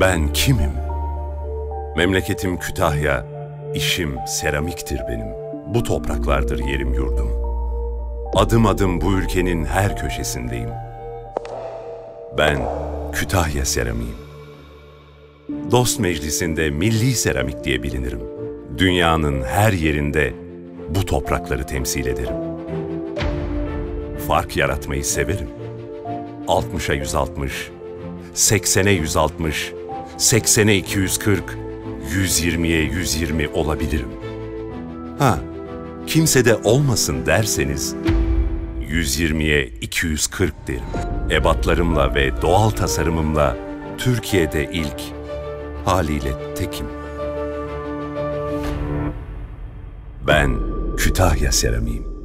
Ben kimim? Memleketim Kütahya, işim seramiktir benim. Bu topraklardır yerim yurdum. Adım adım bu ülkenin her köşesindeyim. Ben Kütahya seramiğim. Dost Meclisi'nde milli seramik diye bilinirim. Dünyanın her yerinde bu toprakları temsil ederim. Fark yaratmayı severim. 60'a 160, 80'e 160, 80'e 240, 120'ye 120 olabilirim. Ha, kimse de olmasın derseniz 120'ye 240 derim. Ebatlarımla ve doğal tasarımımla Türkiye'de ilk, haliyle tekim. Ben Kütahya seramiğim.